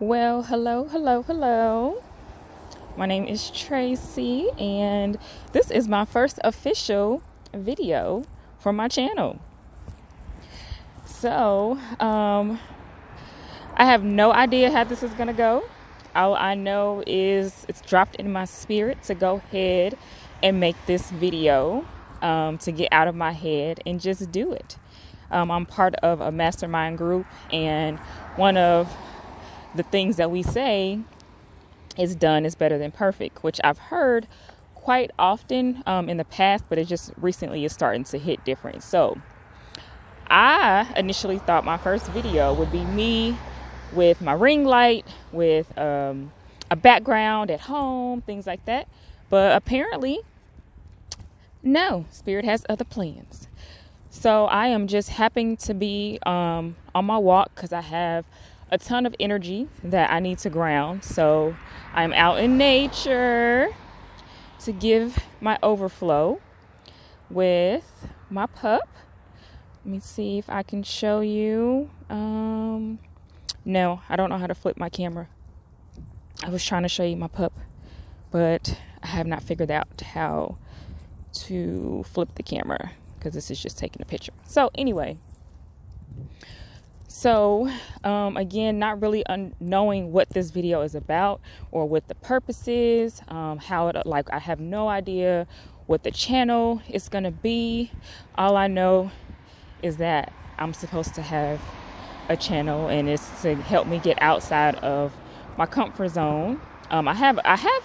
Well, hello, hello, hello. My name is Tracy, and this is my first official video for my channel. So, um, I have no idea how this is gonna go. All I know is it's dropped in my spirit to go ahead and make this video um, to get out of my head and just do it. Um, I'm part of a mastermind group, and one of the things that we say is done is better than perfect, which I've heard quite often um, in the past, but it just recently is starting to hit different. So I initially thought my first video would be me with my ring light, with um, a background at home, things like that. But apparently, no, Spirit has other plans. So I am just happening to be um, on my walk because I have a ton of energy that I need to ground. So I'm out in nature to give my overflow with my pup. Let me see if I can show you. Um, no, I don't know how to flip my camera. I was trying to show you my pup, but I have not figured out how to flip the camera because this is just taking a picture. So, anyway, so, um, again, not really un- knowing what this video is about or what the purpose is, um, how it, like, I have no idea what the channel is going to be. All I know is that I'm supposed to have a channel and it's to help me get outside of my comfort zone. Um, I have, I have,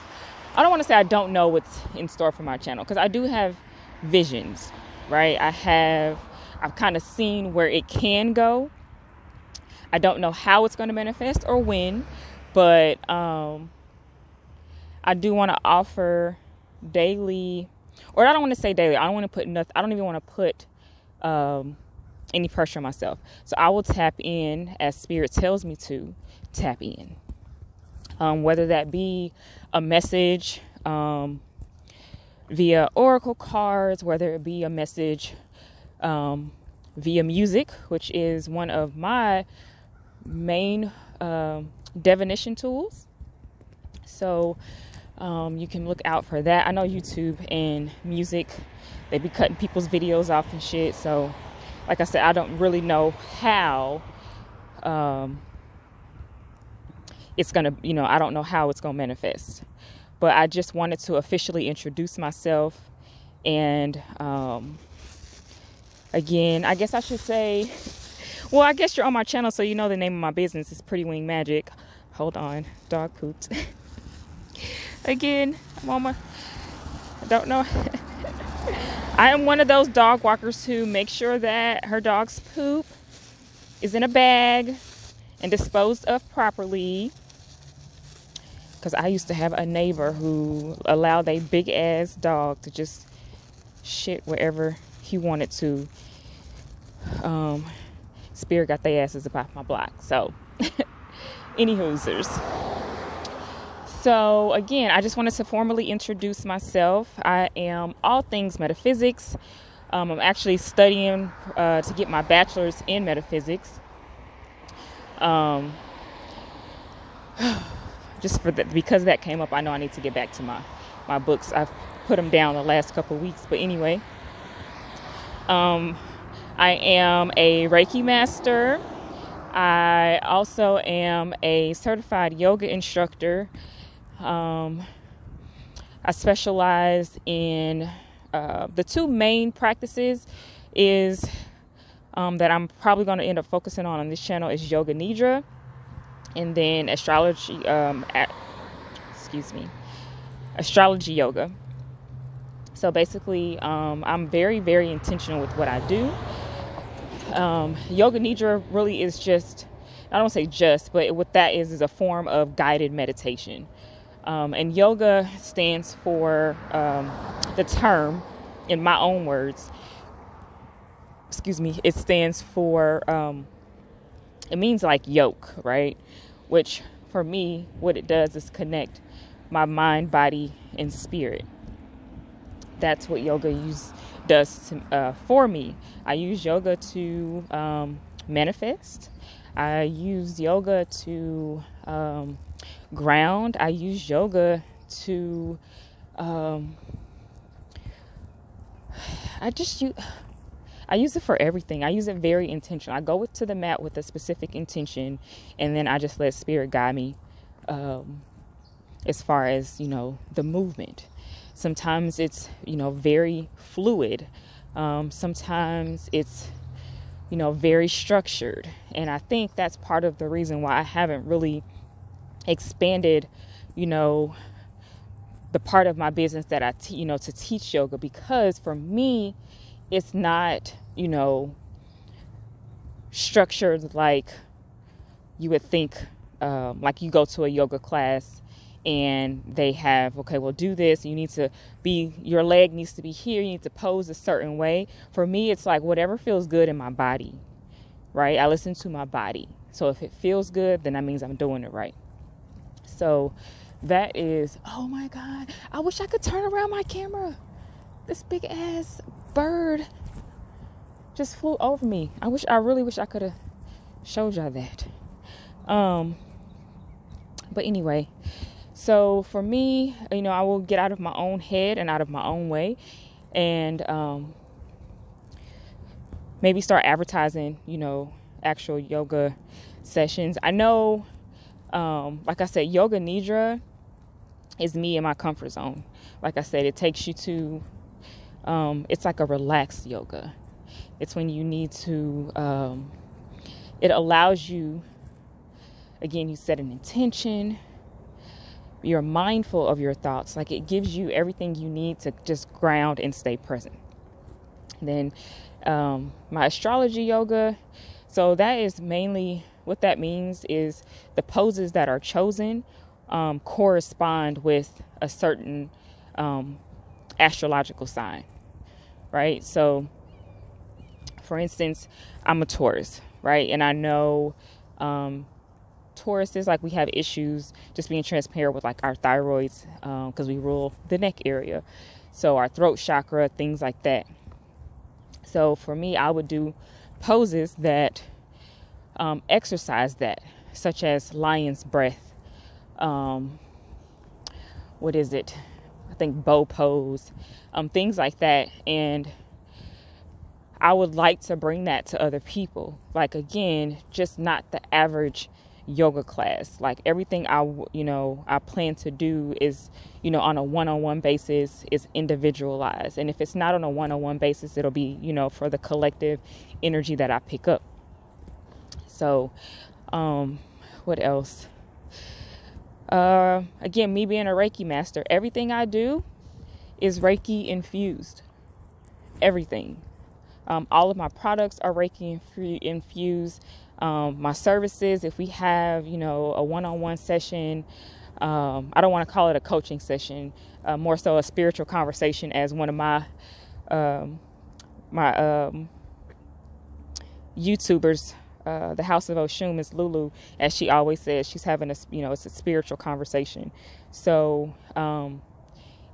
I don't want to say I don't know what's in store for my channel because I do have visions, right? I have, I've kind of seen where it can go I don't know how it's going to manifest or when, but um, I do want to offer daily, or I don't want to say daily. I don't want to put nothing. I don't even want to put um, any pressure on myself. So I will tap in as Spirit tells me to tap in. Um, whether that be a message um, via oracle cards, whether it be a message um, via music, which is one of my main uh, divination tools. So um, you can look out for that. I know YouTube and music, they be cutting people's videos off and shit. So, like I said, I don't really know how um, it's gonna, you know, I don't know how it's gonna manifest. But I just wanted to officially introduce myself and um, again, I guess I should say well, I guess you're on my channel, so you know the name of my business is Pretty Wing Magic. Hold on, dog pooped. Again, I'm on my. I don't know. I am one of those dog walkers who make sure that her dog's poop is in a bag and disposed of properly. Because I used to have a neighbor who allowed a big ass dog to just shit wherever he wanted to. Um, Spirit got their asses about my block. So, any hoosers. So, again, I just wanted to formally introduce myself. I am all things metaphysics. Um, I'm actually studying uh, to get my bachelor's in metaphysics. Um, just for the, because that came up, I know I need to get back to my my books. I've put them down the last couple weeks, but anyway. Um, I am a Reiki master. I also am a certified yoga instructor. Um, I specialize in uh, the two main practices is um, that I'm probably going to end up focusing on on this channel is yoga nidra, and then astrology. Um, at, excuse me, astrology yoga. So basically, um, I'm very, very intentional with what I do. Um, yoga nidra really is just, I don't say just, but what that is is a form of guided meditation. Um, and yoga stands for um, the term, in my own words, excuse me, it stands for, um, it means like yoke, right? Which for me, what it does is connect my mind, body, and spirit. That's what yoga use, does to, uh, for me. I use yoga to um, manifest. I use yoga to um, ground. I use yoga to. Um, I just use. I use it for everything. I use it very intentional. I go to the mat with a specific intention, and then I just let spirit guide me um, as far as you know the movement. Sometimes it's you know very fluid. Um, sometimes it's you know very structured, and I think that's part of the reason why I haven't really expanded, you know, the part of my business that I te- you know to teach yoga because for me it's not, you know, structured like you would think, um, like you go to a yoga class and they have, okay, well, do this. You need to be, your leg needs to be here. You need to pose a certain way. For me, it's like whatever feels good in my body, right? I listen to my body. So if it feels good, then that means I'm doing it right. So that is, oh my God, I wish I could turn around my camera. This big ass bird just flew over me. I wish I really wish I could have showed y'all that. Um but anyway, so for me, you know, I will get out of my own head and out of my own way and um maybe start advertising, you know, actual yoga sessions. I know um like I said, yoga nidra is me in my comfort zone. Like I said, it takes you to um, it's like a relaxed yoga. It's when you need to, um, it allows you, again, you set an intention, you're mindful of your thoughts. Like it gives you everything you need to just ground and stay present. Then um, my astrology yoga, so that is mainly what that means is the poses that are chosen um, correspond with a certain um, astrological sign right? So, for instance, I'm a Taurus, right? And I know um, Tauruses, like we have issues just being transparent with like our thyroids because um, we rule the neck area. So, our throat chakra, things like that. So, for me, I would do poses that um, exercise that, such as lion's breath. Um, what is it? I think bow pose, um, things like that. And I would like to bring that to other people. Like, again, just not the average yoga class. Like, everything I, you know, I plan to do is, you know, on a one on one basis, is individualized. And if it's not on a one on one basis, it'll be, you know, for the collective energy that I pick up. So, um, what else? Uh, again, me being a Reiki master, everything I do is Reiki infused. Everything. Um, all of my products are Reiki infused. Um, my services, if we have, you know, a one on one session, um, I don't want to call it a coaching session, uh, more so a spiritual conversation, as one of my um, my um, YouTubers uh, the House of Oshun, Miss Lulu, as she always says, she's having a you know it's a spiritual conversation. So um,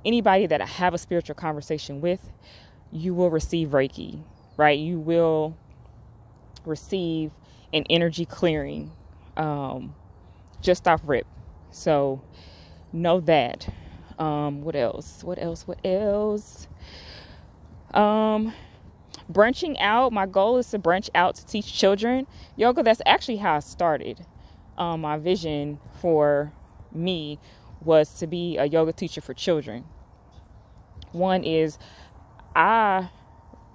anybody that I have a spiritual conversation with, you will receive Reiki, right? You will receive an energy clearing um, just off rip. So know that. Um, what else? What else? What else? Um, branching out my goal is to branch out to teach children yoga that's actually how i started um, my vision for me was to be a yoga teacher for children one is i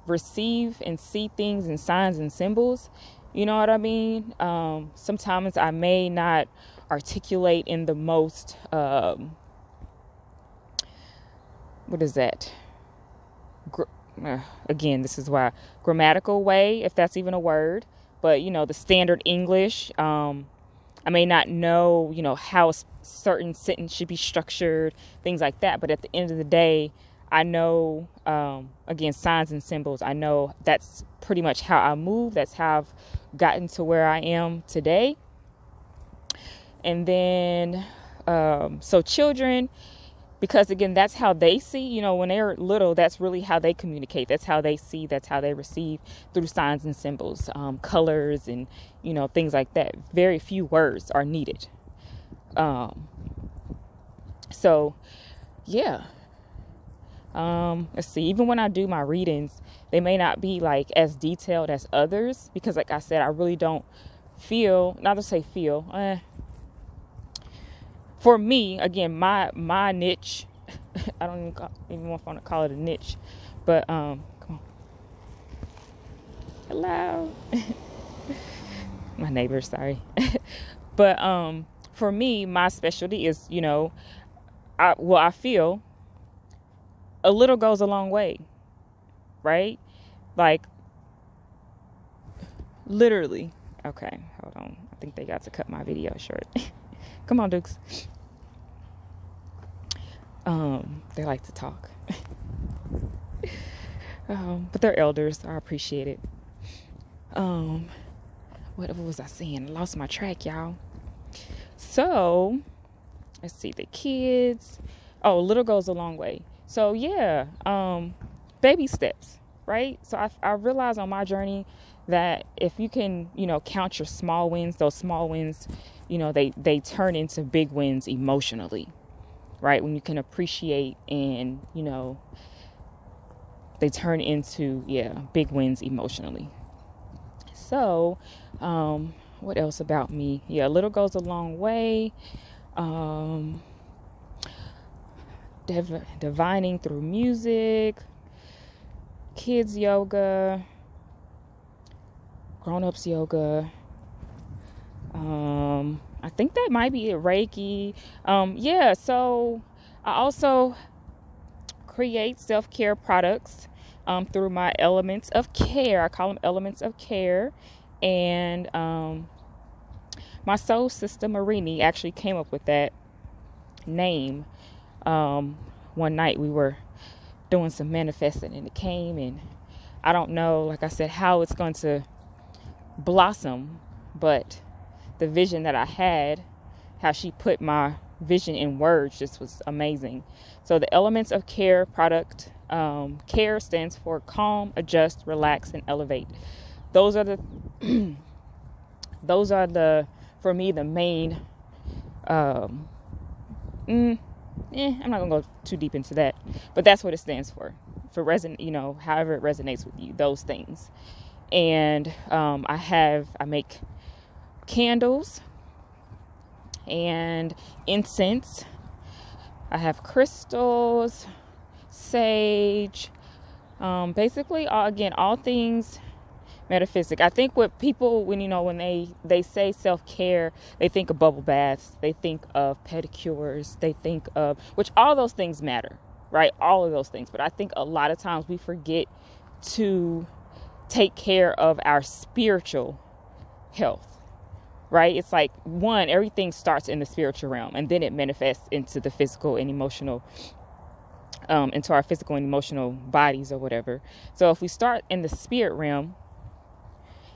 receive and see things and signs and symbols you know what i mean um, sometimes i may not articulate in the most um, what is that uh, again, this is why grammatical way, if that's even a word, but you know, the standard English. Um, I may not know, you know, how a certain sentence should be structured, things like that. But at the end of the day, I know, um, again, signs and symbols. I know that's pretty much how I move. That's how I've gotten to where I am today. And then, um, so children, because again that's how they see you know when they're little that's really how they communicate. That's how they see that's how they receive through signs and symbols um, colors and you know things like that. Very few words are needed. Um, so yeah. Um, let's see even when i do my readings they may not be like as detailed as others because like i said i really don't feel not to say feel eh, for me, again, my my niche. I don't even, call, even want to call it a niche, but um, come on. Hello, my neighbor. Sorry, but um, for me, my specialty is you know, I well, I feel a little goes a long way, right? Like literally. Okay, hold on. I think they got to cut my video short. Come on, Dukes. Um, they like to talk. um, but they're elders. I appreciate it. Um, what was I saying? I lost my track, y'all. So, let's see the kids. Oh, little goes a long way. So yeah, um, baby steps, right? So I, I realized on my journey that if you can, you know, count your small wins, those small wins, you know, they they turn into big wins emotionally, right? When you can appreciate and, you know, they turn into, yeah, big wins emotionally. So, um, what else about me? Yeah, a little goes a long way. Um, div- divining through music, kids yoga, grown ups yoga. Um, I think that might be it. Reiki. Um, yeah, so I also create self care products um, through my elements of care. I call them elements of care. And um, my soul sister Marini actually came up with that name. Um, one night we were doing some manifesting and it came, and I don't know, like I said, how it's going to blossom, but the vision that I had, how she put my vision in words just was amazing. So the elements of care product um, care stands for calm, adjust, relax, and elevate. Those are the those are the for me the main. Um, mm, eh, I'm not gonna go too deep into that, but that's what it stands for. For reson, you know, however it resonates with you, those things. And um, I have I make candles and incense. I have crystals, sage, um, basically, all, again, all things metaphysic. I think what people, when you know, when they they say self care, they think of bubble baths, they think of pedicures, they think of which all those things matter, right? All of those things. But I think a lot of times we forget to take care of our spiritual health right? It's like one, everything starts in the spiritual realm and then it manifests into the physical and emotional, um, into our physical and emotional bodies or whatever. So if we start in the spirit realm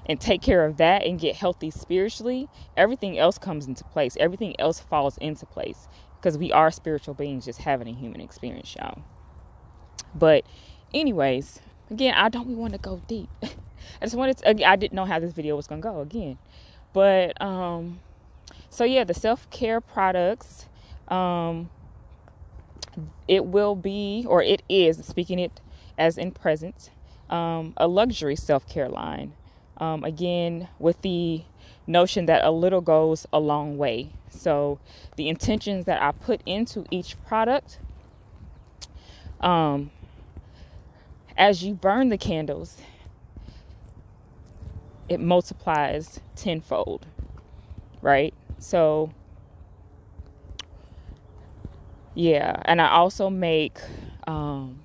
and take care of that and get healthy spiritually, everything else comes into place. Everything else falls into place because we are spiritual beings just having a human experience, y'all. But, anyways, again, I don't want to go deep. I just wanted to, I didn't know how this video was going to go again. But um, so yeah, the self care products. Um, it will be, or it is, speaking it as in present, um, a luxury self care line. Um, again, with the notion that a little goes a long way. So the intentions that I put into each product, um, as you burn the candles, it multiplies tenfold, right? So, yeah, and I also make um,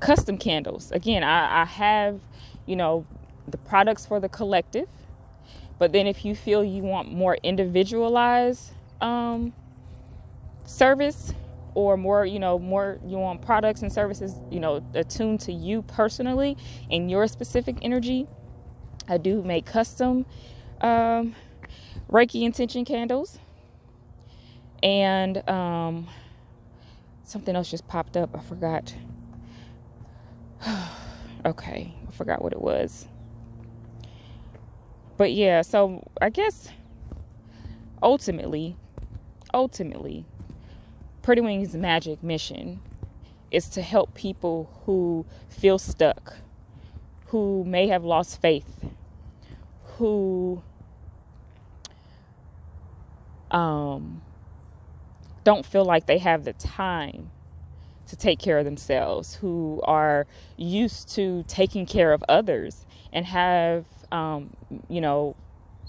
custom candles. Again, I, I have, you know, the products for the collective, but then if you feel you want more individualized um, service, or more, you know, more you want products and services, you know, attuned to you personally and your specific energy. I do make custom um, Reiki intention candles. And um, something else just popped up. I forgot. okay, I forgot what it was. But yeah, so I guess ultimately, ultimately, Pretty Wings' magic mission is to help people who feel stuck, who may have lost faith, who um, don't feel like they have the time to take care of themselves, who are used to taking care of others and have, um, you know,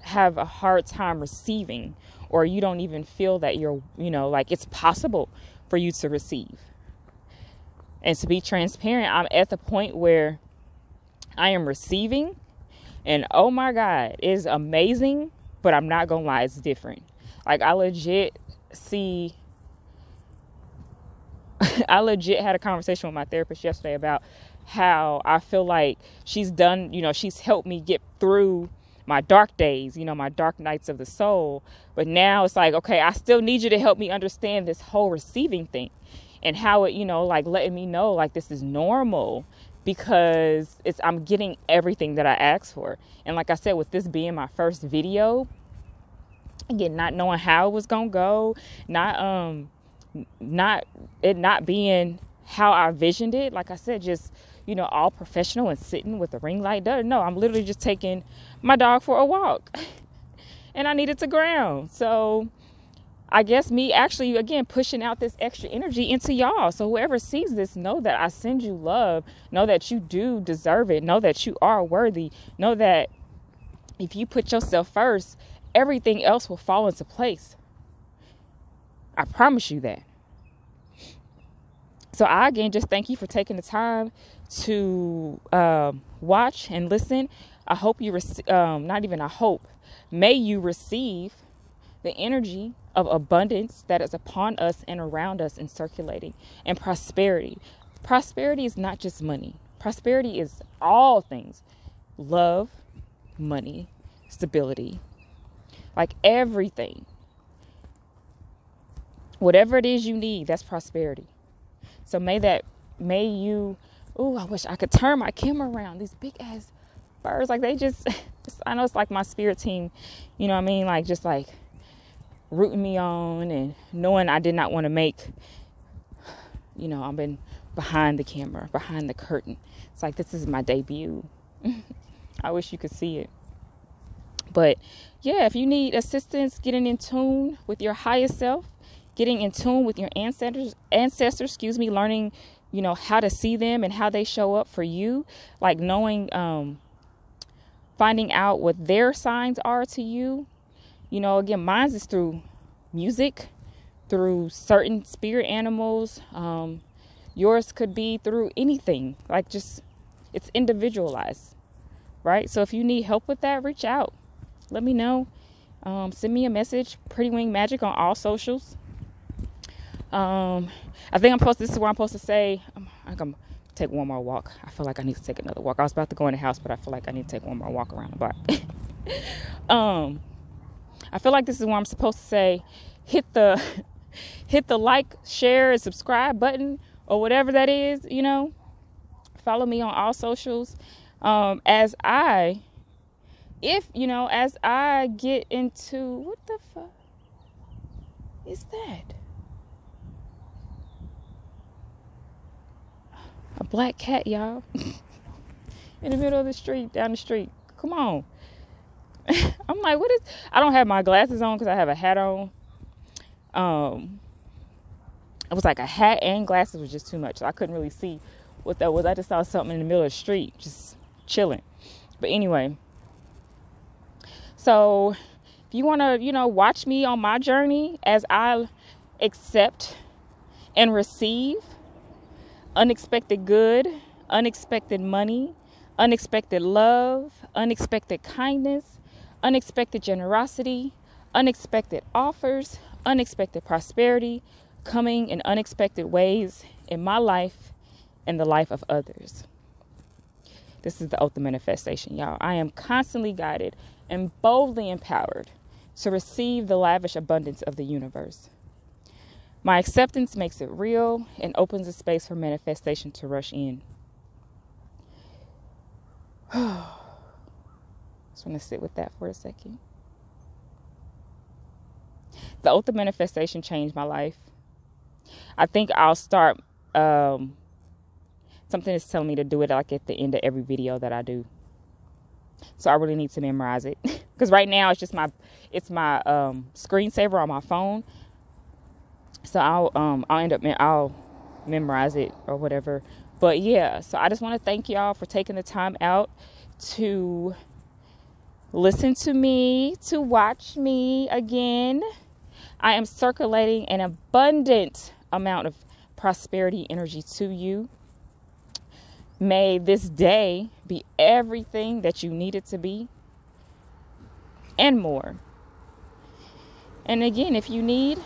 have a hard time receiving, or you don't even feel that you're, you know, like it's possible for you to receive. And to be transparent, I'm at the point where I am receiving, and oh my God, it's amazing, but I'm not gonna lie, it's different. Like, I legit see I legit had a conversation with my therapist yesterday about how I feel like she's done, you know, she's helped me get through my dark days, you know, my dark nights of the soul. But now it's like, okay, I still need you to help me understand this whole receiving thing and how it, you know, like letting me know like this is normal because it's I'm getting everything that I asked for. And like I said, with this being my first video, again, not knowing how it was gonna go, not um not it not being how I visioned it. Like I said, just you know, all professional and sitting with a ring light. No, I'm literally just taking my dog for a walk, and I needed to ground. So I guess me actually again pushing out this extra energy into y'all. So whoever sees this, know that I send you love. Know that you do deserve it. Know that you are worthy. Know that if you put yourself first, everything else will fall into place. I promise you that. So I again just thank you for taking the time to uh, watch and listen. I hope you receive, um, not even I hope may you receive the energy of abundance that is upon us and around us and circulating and prosperity. Prosperity is not just money. Prosperity is all things. Love, money, stability. Like everything whatever it is you need, that's prosperity. So may that, may you, oh, I wish I could turn my camera around. These big ass birds, like they just, I know it's like my spirit team, you know what I mean? Like just like rooting me on and knowing I did not want to make, you know, I've been behind the camera, behind the curtain. It's like this is my debut. I wish you could see it. But yeah, if you need assistance getting in tune with your highest self, getting in tune with your ancestors ancestors excuse me learning you know how to see them and how they show up for you. Like knowing um finding out what their signs are to you. You know again mine is through music through certain spirit animals. Um yours could be through anything. Like just it's individualized right? So if you need help with that reach out. Let me know. Um, send me a message pretty wing magic on all socials um, I think I'm supposed. This is where I'm supposed to say. I'm, I'm gonna take one more walk. I feel like I need to take another walk. I was about to go in the house, but I feel like I need to take one more walk around the block. um, I feel like this is where I'm supposed to say, hit the, hit the like, share, and subscribe button or whatever that is. You know, follow me on all socials. Um, as I, if you know, as I get into what the fuck is that? A black cat, y'all. in the middle of the street, down the street. Come on. I'm like, what is I don't have my glasses on because I have a hat on. Um it was like a hat and glasses was just too much. So I couldn't really see what that was. I just saw something in the middle of the street, just chilling. But anyway. So if you wanna, you know, watch me on my journey as I accept and receive unexpected good, unexpected money, unexpected love, unexpected kindness, unexpected generosity, unexpected offers, unexpected prosperity coming in unexpected ways in my life and the life of others. This is the ultimate manifestation, y'all. I am constantly guided and boldly empowered to receive the lavish abundance of the universe. My acceptance makes it real and opens a space for manifestation to rush in. Just want to sit with that for a second. The oath of manifestation changed my life. I think I'll start. Um, something is telling me to do it like at the end of every video that I do. So I really need to memorize it because right now it's just my it's my um, screensaver on my phone. So I'll um, I'll end up I'll memorize it or whatever. But yeah, so I just want to thank y'all for taking the time out to listen to me, to watch me again. I am circulating an abundant amount of prosperity energy to you. May this day be everything that you need it to be and more. And again, if you need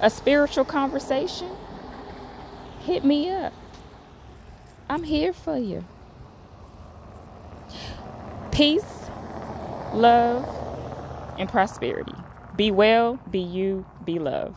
a spiritual conversation, hit me up. I'm here for you. Peace, love, and prosperity. Be well, be you, be love.